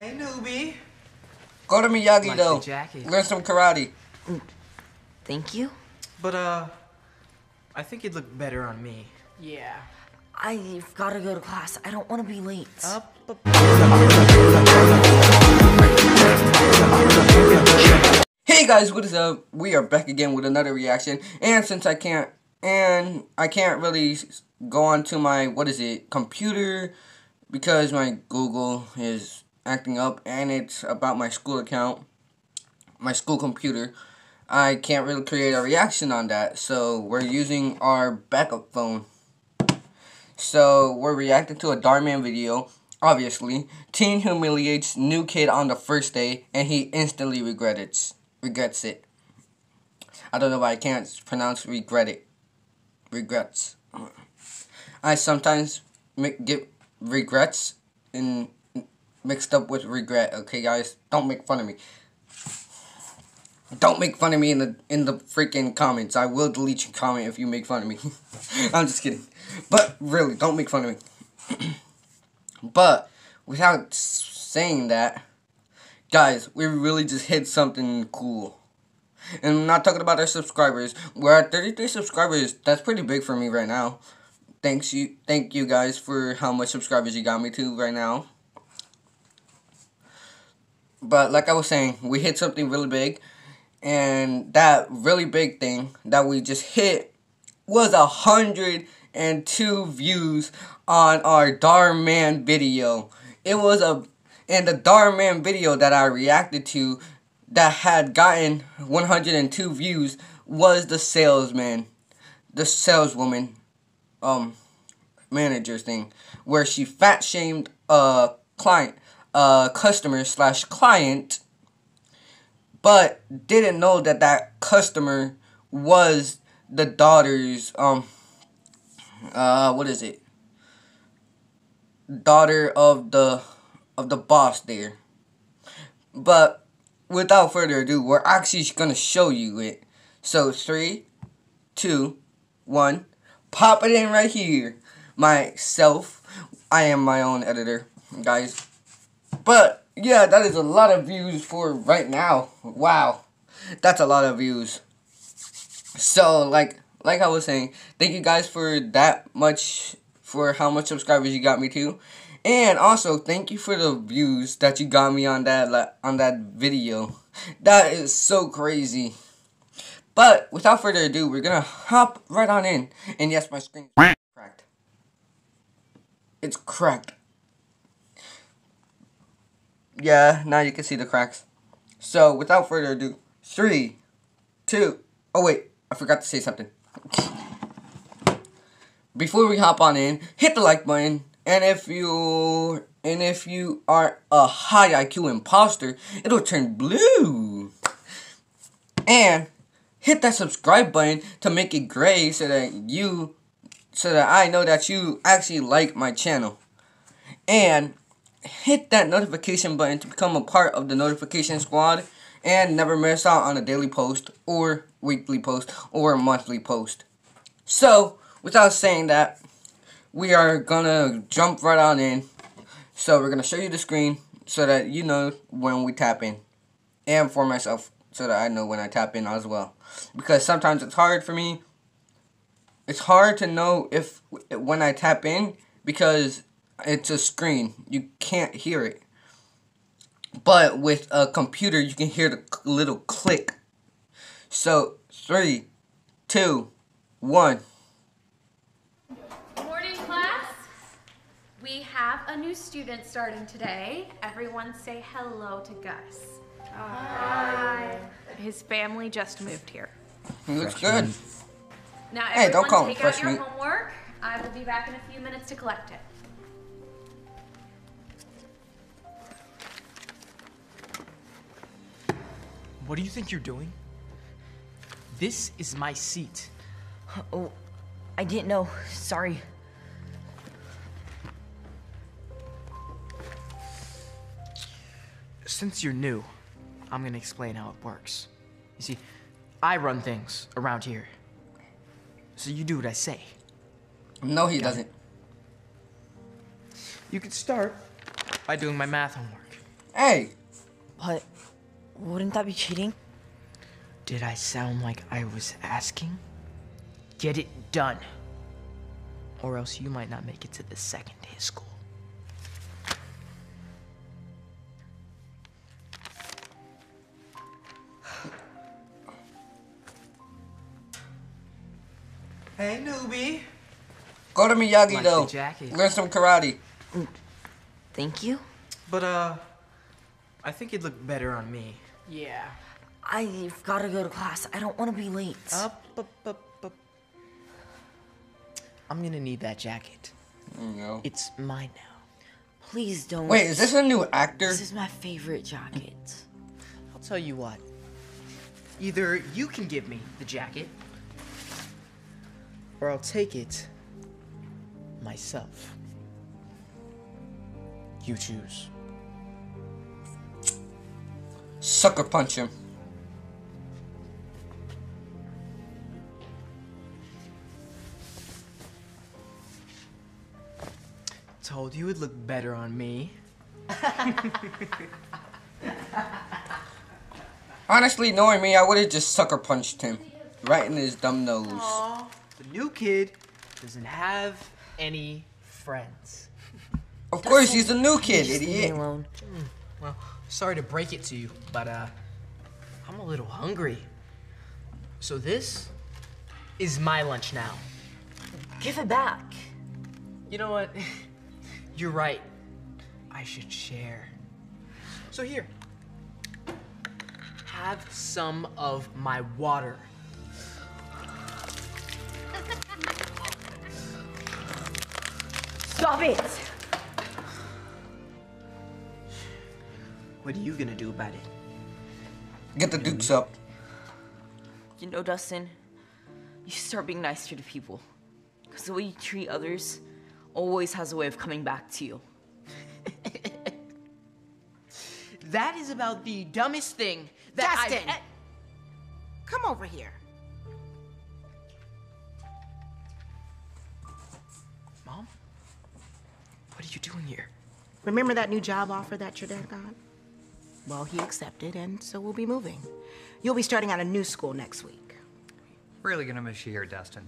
Hey, newbie. Go to Miyagi Like though. the. Learn some karate. Thank you. But, uh, I think you'd look better on me. Yeah. I've got to go to class. I don't want to be late. Up, up. Hey guys, what is up? We are back again with another reaction. And since I can't, and I can't really s- go onto my, what is it, computer, because my Google is acting up and it's about my school account, my school computer, I can't really create a reaction on that. So we're using our backup phone. So we're reacting to a Dhar Mann video. Obviously, teen humiliates new kid on the first day, and he instantly regrets regrets it. I don't know why I can't pronounce regret it. Regrets. I sometimes get regrets in mixed up with regret. Okay, guys, don't make fun of me. Don't make fun of me in the in the freaking comments. I will delete your comment if you make fun of me. I'm just kidding. But really, don't make fun of me. but without saying that, guys, we really just hit something cool. And I'm not talking about our subscribers. We're at 33 subscribers. That's pretty big for me right now. Thanks you thank you guys for how much subscribers you got me to right now. But like I was saying, we hit something really big. And that really big thing that we just hit was a hundred and two views on our Dhar Mann video. It was a and the Dhar Mann video that I reacted to that had gotten 102 views was the salesman, the saleswoman, um, manager thing, where she fat shamed a client, a customer slash client, but didn't know that that customer was the daughter's um uh what is it? Daughter of the of the boss there. But without further ado we're actually gonna show you it. So three two one pop it in right here. Myself i am my own editor guys but yeah that is a lot of views for right now wow that's a lot of views so like like I was saying, thank you guys for that much for how much subscribers you got me to. And also thank you for the views that you got me on that on that video. That is so crazy. But without further ado, we're gonna hop right on in. And yes, my screen is cracked. It's cracked. Yeah, now you can see the cracks. So without further ado, three, two, oh wait, I forgot to say something. Before we hop on in, hit the like button, and if you and if you are a high IQ imposter, it'll turn blue. And hit that subscribe button to make it gray so that you so that I know that you actually like my channel. And hit that notification button to become a part of the notification squad and never miss out on a daily post or weekly post or monthly post. So, without saying that, we are gonna jump right on in. So, we're gonna show you the screen so that you know when we tap in, and for myself so that I know when I tap in as well. Because sometimes it's hard for me. It's hard to know if when I tap in because it's a screen. You can't hear it. But with a computer, you can hear the little click. So, three, two, one. Morning, class. We have a new student starting today. Everyone say hello to Gus. Hi. His family just moved here. He looks good. Now, Hey, don't call him take out your homework. I will be back in a few minutes to collect it. What do you think you're doing? This is my seat. Oh, I didn't know. Sorry. Since you're new, I'm gonna explain how it works. You see, I run things around here. So you do what I say. No, he doesn't. You could start by doing my math homework. Hey, But wouldn't that be cheating? Did I sound like I was asking? Get it done. Or else you might not make it to the second day of school. Hey, newbie. go to Miyagi Like the though. Learn some karate. Thank you. But, uh, I think you'd look better on me. Yeah. I've gotta go to class. I don't want to be late. Up, up, up, up. I'm gonna need that jacket. You know. It's mine now. Please don't. Wait, is this a new actor? This is my favorite jacket. I'll tell you what. Either you can give me the jacket, or I'll take it myself. You choose. Sucker punch him. Told you it'd look better on me. Honestly, knowing me, I would have just sucker punched him. Right in his dumb nose. The new kid doesn't have any friends. Of course, he's a new kid, Just leave me idiot. alone. Hmm, well, sorry to break it to you, but uh, I'm a little hungry. So this is my lunch now. Give it back. You know what? You're right. I should share. So here. Have some of my water. Stop it. What are you gonna do about it? Get the dukes up. You know, Dustin, you start being nicer to people. Because the way you treat others always has a way of coming back to you. That is about the dumbest thing that I've Dustin! e- Come over here. Mom? What are you doing here? Remember that new job offer that your dad got? Well, he accepted, and so we'll be moving. You'll be starting at a new school next week. Really gonna miss you here, Dustin.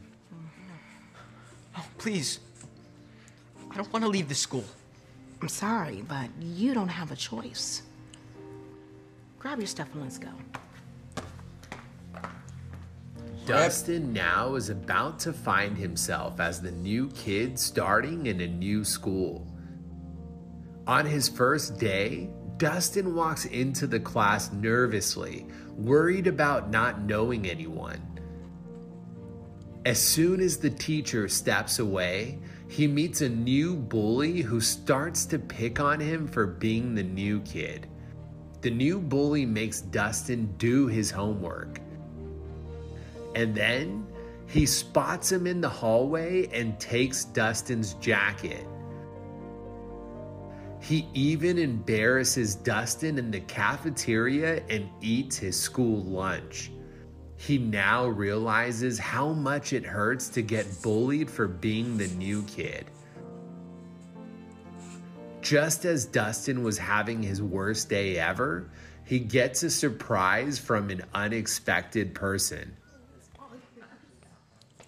Oh, please. I don't want to leave the school. I'm sorry, but you don't have a choice. Grab your stuff and let's go. Dustin now is about to find himself as the new kid starting in a new school. On his first day, Dustin walks into the class nervously, worried about not knowing anyone. As soon as the teacher steps away, he meets a new bully who starts to pick on him for being the new kid. The new bully makes Dustin do his homework. And then he spots him in the hallway and takes Dustin's jacket. He even embarrasses Dustin in the cafeteria and eats his school lunch. He now realizes how much it hurts to get bullied for being the new kid. Just as Dustin was having his worst day ever, he gets a surprise from an unexpected person.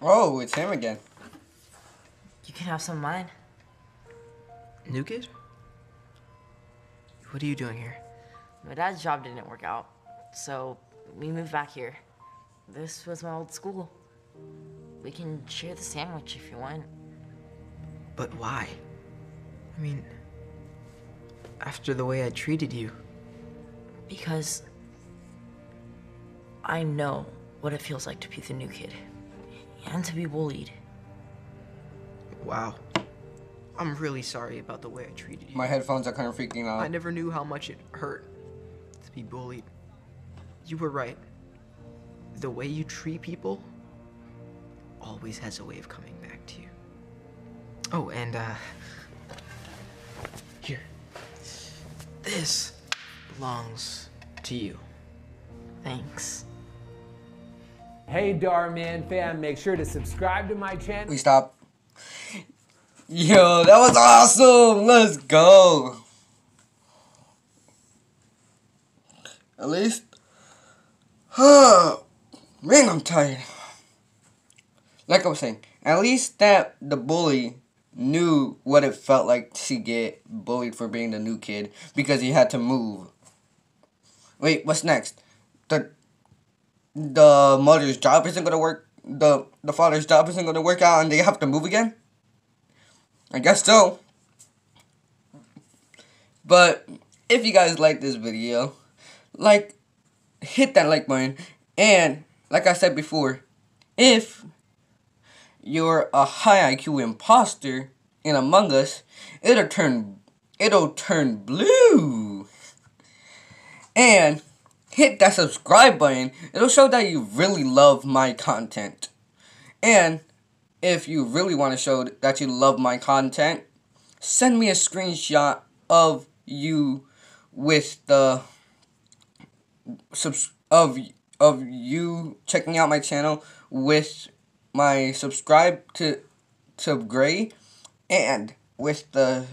Oh, it's him again. You can have some of mine. New kid? What are you doing here? My dad's job didn't work out, so we moved back here. This was my old school. We can share the sandwich if you want. But why? I mean, after the way I treated you. Because I know what it feels like to be the new kid and to be bullied. Wow. I'm really sorry about the way I treated you. My headphones are kind of freaking out. I never knew how much it hurt to be bullied. You were right. The way you treat people always has a way of coming back to you. Oh, and uh here. This belongs to you. Thanks. Hey Dhar Mann fam, make sure to subscribe to my channel. We stop. Yo, that was awesome. Let's go. at least. huh? Man, I'm tired. Like I was saying, at least that the bully knew what it felt like to get bullied for being the new kid because he had to move. Wait, what's next? The the mother's job isn't gonna work. The the father's job isn't gonna work out, and they have to move again. I guess so. But if you guys like this video, like hit that like button, and like I said before, if you're a high IQ imposter in Among Us, it'll turn it'll turn blue. And hit that subscribe button. It'll show that you really love my content. And if you really want to show that you love my content, send me a screenshot of you with the subs of of you checking out my channel with my subscribe to to Gray and with the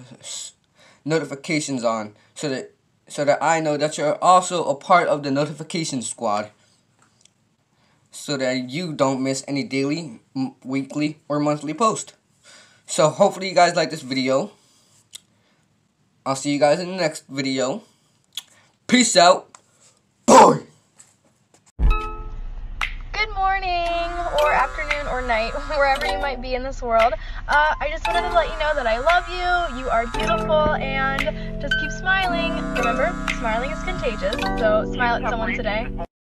notifications on so that so that I know that you're also a part of the notification squad so that you don't miss any daily, weekly, or monthly post. So hopefully you guys like this video. I'll see you guys in the next video. Peace out. Bye. Good morning, or afternoon, or night, wherever you might be in this world. Uh, I just wanted to let you know that I love you, you are beautiful, and just keep smiling. Remember, smiling is contagious, so smile at someone today.